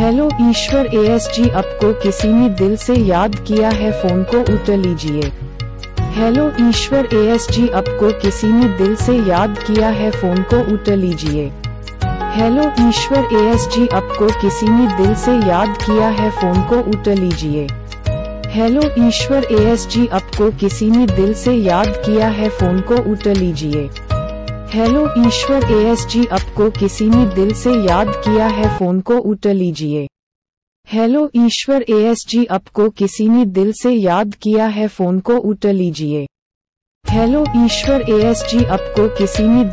Hello ईश्वर ASG आपको किसी ने दिल से याद किया है, फ़ोन को उतर लीजिए। हेलो ईश्वर एएसजी आपको किसी ने दिल से याद किया है, फ़ोन को उतर लीजिए। हेलो ईश्वर एएसजी आपको किसी ने दिल से याद किया है, फ़ोन को उतर लीजिए। हेलो ईश्वर एएसजी आपको किसी ने दिल से याद किया है, फ़ोन को उतर लीजिए। हेलो ईश्वर एएसजी आपको किसी ने दिल से याद किया है, फ़ोन को उठा लीजिए। हेलो ईश्वर एएसजी आपको किसी ने दिल से याद किया है, फ़ोन को उठा लीजिए। हेलो ईश्वर एएसजी आपको किसी ने